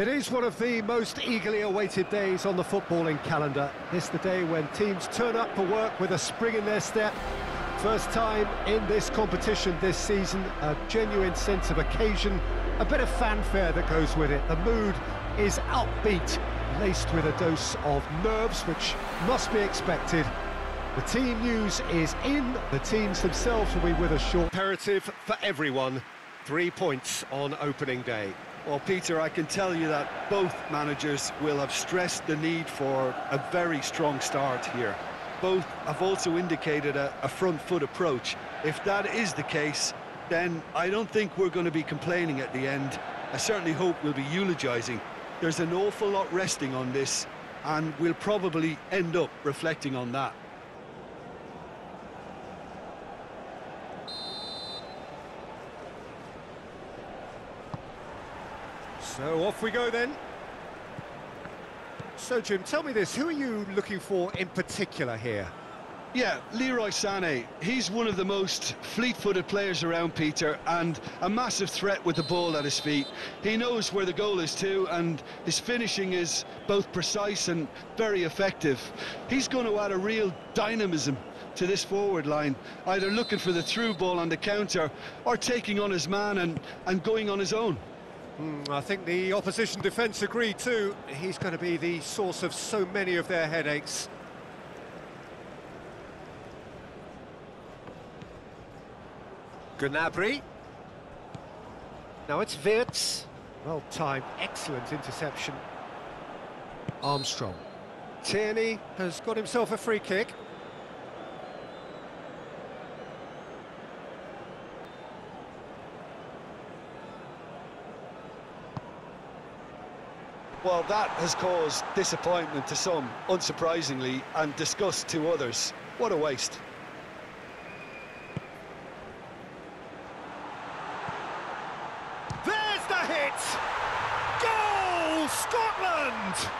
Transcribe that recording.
It is one of the most eagerly awaited days on the footballing calendar. This the day when teams turn up for work with a spring in their step. First time in this competition this season, a genuine sense of occasion, a bit of fanfare that goes with it. The mood is upbeat, laced with a dose of nerves, which must be expected. The team news is in, the teams themselves will be with us short. Imperative for everyone, three points on opening day. Well, Peter, I can tell you that both managers will have stressed the need for a very strong start here. Both have also indicated a, a front foot approach. If that is the case, then I don't think we're going to be complaining at the end. I certainly hope we'll be eulogising. There's an awful lot resting on this, and we'll probably end up reflecting on that. So off we go then. So Jim, tell me this, who are you looking for in particular here? Yeah, Leroy Sané, he's one of the most fleet-footed players around, Peter, and a massive threat with the ball at his feet. He knows where the goal is too, and his finishing is both precise and very effective. He's going to add a real dynamism to this forward line, either looking for the through ball on the counter or taking on his man and, and going on his own. Mm, I think the opposition defence agree too. He's going to be the source of so many of their headaches. Gnabry. Now it's Wirtz. Well timed, excellent interception. Armstrong. Tierney has got himself a free kick. Well, that has caused disappointment to some, unsurprisingly, and disgust to others. What a waste. There's the hit! Goal, Scotland!